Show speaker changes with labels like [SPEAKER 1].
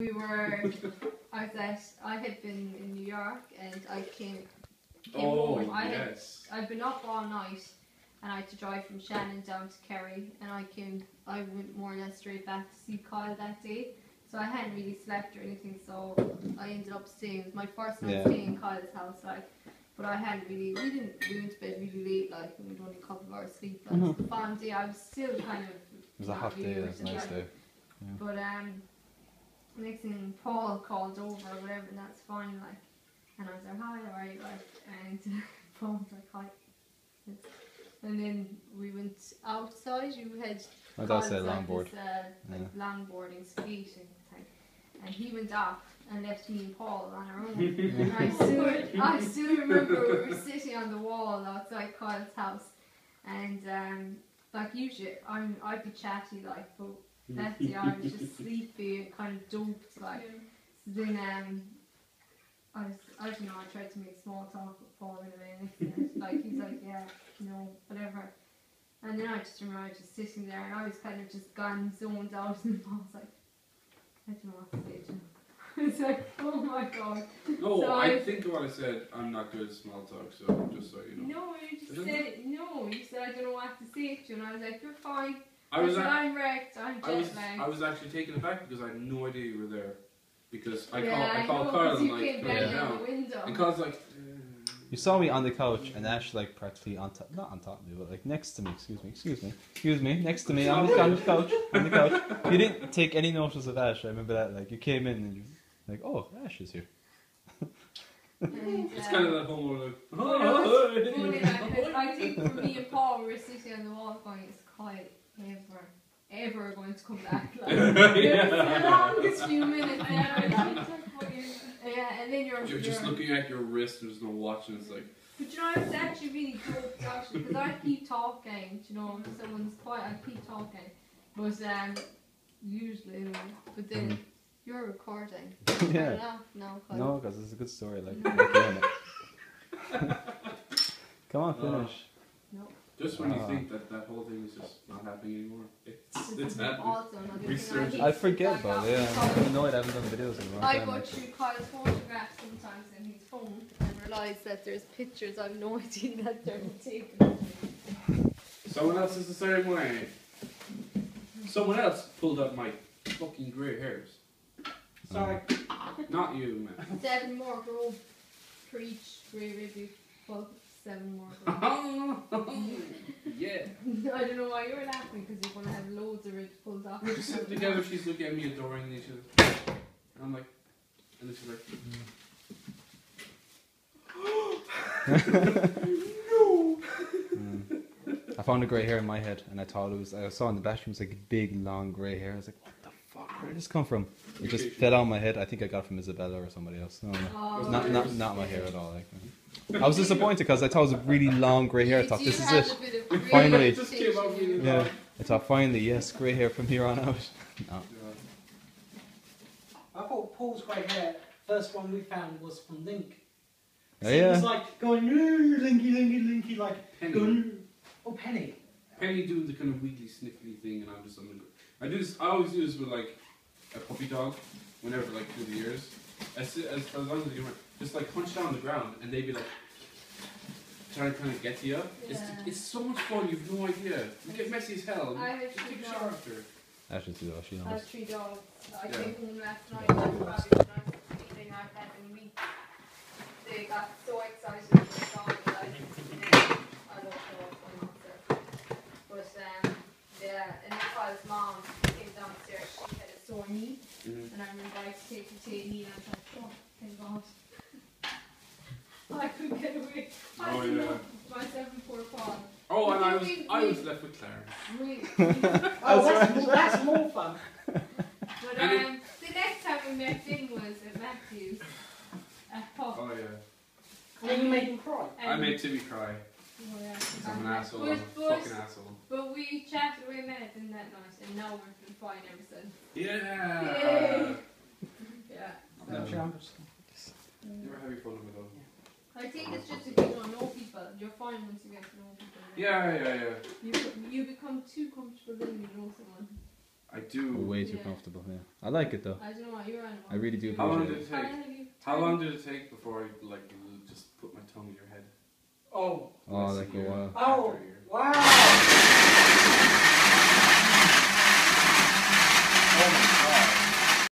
[SPEAKER 1] we were. I was at. I had been in New York and I came. came
[SPEAKER 2] Oh
[SPEAKER 1] home. I had
[SPEAKER 2] yes.
[SPEAKER 1] I'd been up all night and I had to drive from Shannon down to Kerry and I came I went more or less straight back to see Kyle that day. So I hadn't really slept or anything so I ended up staying it was my first night
[SPEAKER 3] Yeah.
[SPEAKER 1] staying in Kyle's house like but I hadn't really we didn't we went to bed really late like and we'd only a couple of hours sleep like
[SPEAKER 3] Mhm.
[SPEAKER 1] fun day I was still kind of
[SPEAKER 3] It was a
[SPEAKER 1] not
[SPEAKER 3] hot
[SPEAKER 1] really
[SPEAKER 3] day. It was a nice
[SPEAKER 1] like,
[SPEAKER 3] day.
[SPEAKER 1] but um, next Paul called over or whatever, and that's fine. Like, and I was like, "Hi, how are you?" Like, and Paul was like, "Hi." And then we went outside. You had
[SPEAKER 3] My dad
[SPEAKER 1] called
[SPEAKER 3] said
[SPEAKER 1] like
[SPEAKER 3] longboard.
[SPEAKER 1] This, uh, like longboarding, skating thing, and he went off and left me and Paul on our own. and I still, I still remember we were sitting on the wall outside Kyle's house, and um, like usually I'm I'd be chatty like, but that day I was just sleepy and kind of doped like. So then um, I was I don't know I tried to make small talk with Paul anyway, and it's, like he's like yeah you know whatever. And then I just remember I was just sitting there and I was kind of just gone zoned out and Paul was like, I don't know what to say to him. It's like, oh my god.
[SPEAKER 2] No,
[SPEAKER 1] So
[SPEAKER 2] I
[SPEAKER 1] I-
[SPEAKER 2] think what I said, I'm not good at small talk, so just so you know.
[SPEAKER 1] No, you just said it. No, you said I don't know what to say to you, and I was like, you're fine.
[SPEAKER 2] I was,
[SPEAKER 1] said,
[SPEAKER 2] ac-
[SPEAKER 1] I'm wrecked. I'm
[SPEAKER 2] I was,
[SPEAKER 1] lagged.
[SPEAKER 2] I was actually taken aback because I had no idea you were there. Because I
[SPEAKER 1] yeah,
[SPEAKER 2] called, I called Carl and
[SPEAKER 1] you
[SPEAKER 2] like,
[SPEAKER 1] came
[SPEAKER 2] put it
[SPEAKER 1] banging
[SPEAKER 3] Yeah.
[SPEAKER 1] on
[SPEAKER 2] down.
[SPEAKER 1] the window.
[SPEAKER 2] And Carl's like,
[SPEAKER 3] You saw me on the couch and Ash like practically on top, not on top of me, but like next to me. Excuse me, excuse me, excuse me, next to me on the, on the couch, on the couch. You didn't take any notice of Ash. I remember that. Like you came in and you like, oh, Ash is here.
[SPEAKER 1] And,
[SPEAKER 2] it's kind of that whole like,
[SPEAKER 1] Only like, 'cause I think for me and Paul we were sitting on the wall going, is Kyle ever, ever going to come back? Like, it was the longest few minutes ever. yeah, and then you're,
[SPEAKER 2] You're just
[SPEAKER 1] you're-
[SPEAKER 2] looking at your wrist, there's no watch, and it's like,
[SPEAKER 1] But you know, I was actually really doped actually because I keep talking. You know, if someone's quiet, I keep talking. But um, usually, but then
[SPEAKER 3] Mhm.
[SPEAKER 1] you're recording.
[SPEAKER 3] yeah.
[SPEAKER 1] Enough now, Kyle.
[SPEAKER 3] No, because it's a good story. Like, like hearing it. come on, finish.
[SPEAKER 2] Just when you
[SPEAKER 3] Ah.
[SPEAKER 2] think that that whole thing is just not happening anymore, it's,
[SPEAKER 1] This
[SPEAKER 2] it's
[SPEAKER 1] is
[SPEAKER 2] happening.
[SPEAKER 1] Also, another thing
[SPEAKER 2] Research.
[SPEAKER 1] hate
[SPEAKER 3] I forget
[SPEAKER 1] like
[SPEAKER 3] about it. Yeah, I'm annoyed I haven't done videos in a long
[SPEAKER 1] I
[SPEAKER 3] time.
[SPEAKER 1] go
[SPEAKER 3] like.
[SPEAKER 1] through Kyle's photographs sometimes in his phone and realise that there's pictures I've no idea that they're taken.
[SPEAKER 2] Someone else is the same way. Someone else pulled up my fucking grey hairs.
[SPEAKER 4] Sorry.
[SPEAKER 2] Not you, man.
[SPEAKER 1] Seven more grow. Preach, grey baby. Well, seven more
[SPEAKER 2] yeah.
[SPEAKER 1] I don't know why you're laughing because you're going to have loads of it pulled off.
[SPEAKER 2] We're just sitting together, she's looking at me adoring each other. And I'm like, and then she's like,
[SPEAKER 3] Mm. I found a grey hair in my head, and I thought it was. I saw in the bathroom it was like big, long grey hair. I was like, "What the fuck? Where did this come from?" It just fell on my head. I think I got it from Isabella or somebody else. No, no,
[SPEAKER 1] Oh,
[SPEAKER 3] not not not my hair at all. Like, I was disappointed because I thought it was a really long grey hair. I thought this is it.
[SPEAKER 1] a bit of grey
[SPEAKER 3] Finally.
[SPEAKER 2] It just came out really.
[SPEAKER 3] Yeah.
[SPEAKER 2] long.
[SPEAKER 3] I thought finally, yes, grey hair from here on out. No.
[SPEAKER 4] I thought Paul's grey hair, first one we found was from Link.
[SPEAKER 3] Oh,
[SPEAKER 4] So He
[SPEAKER 3] yeah.
[SPEAKER 4] was like going, "Ooh, Linky, Linky, Linky, like,
[SPEAKER 2] Penny.
[SPEAKER 4] going, oh, Penny.
[SPEAKER 2] Penny doing the kind of wiggly, sniffly thing, and I'm just on the. I do this. I always do this with like a puppy dog. Whenever like through the years, as as, as long as you just like punch down on the ground, and they'd be like trying to kind of get to you. It's
[SPEAKER 1] Yeah.
[SPEAKER 2] it's so much fun. You've no idea. You get messy as hell.
[SPEAKER 1] I have
[SPEAKER 2] Just
[SPEAKER 1] two
[SPEAKER 2] take a shower
[SPEAKER 1] dogs.
[SPEAKER 2] after.
[SPEAKER 3] Actually, too, though, she
[SPEAKER 1] I have three dogs. I
[SPEAKER 2] Yeah.
[SPEAKER 1] came home last night and probably the nicest feeling I've had in. They got so excited for the song that I I don't know what's going on there. But um, yeah, and Nicole's mom came downstairs, she had a sore knee,
[SPEAKER 2] Mhm.
[SPEAKER 1] and I remember I had to take her to a knee and I oh, thank God. I couldn't get away. I
[SPEAKER 2] Oh, yeah.
[SPEAKER 1] know myself.
[SPEAKER 2] Oh, and I was I was left with Clarence.
[SPEAKER 1] Really.
[SPEAKER 4] Oh, that's, more, that's more fun.
[SPEAKER 1] But um, the next time we met Finn was at Matthew's at Pop.
[SPEAKER 2] Oh yeah.
[SPEAKER 4] And then you made him cry.
[SPEAKER 2] I made Timmy cry.
[SPEAKER 1] Oh, yeah,
[SPEAKER 2] 'cause I'm an asshole. I'm a
[SPEAKER 1] but,
[SPEAKER 2] fucking asshole.
[SPEAKER 1] but we chatted away minutes in that night, and now we've been fine ever since.
[SPEAKER 2] Yeah.
[SPEAKER 1] Yay. Yeah.
[SPEAKER 3] No.
[SPEAKER 1] So,
[SPEAKER 4] Sure.
[SPEAKER 2] You're with it.
[SPEAKER 1] I think it's just if you don't know people, you're fine once you get to know people.
[SPEAKER 2] Yeah, yeah, yeah.
[SPEAKER 1] You, you become too comfortable then you know someone.
[SPEAKER 2] I do.
[SPEAKER 3] Way too
[SPEAKER 1] Yeah.
[SPEAKER 3] comfortable. Yeah, I like it though.
[SPEAKER 1] I don't know what your animal.
[SPEAKER 3] I really do
[SPEAKER 2] How long did
[SPEAKER 3] it.
[SPEAKER 2] it take?
[SPEAKER 1] long have you
[SPEAKER 2] How long did it take before I like l- just put my tongue in your head?
[SPEAKER 4] Oh,
[SPEAKER 3] Oh,
[SPEAKER 2] Less a
[SPEAKER 3] like a
[SPEAKER 2] year
[SPEAKER 3] while.
[SPEAKER 4] oh,
[SPEAKER 2] after a year.
[SPEAKER 4] wow!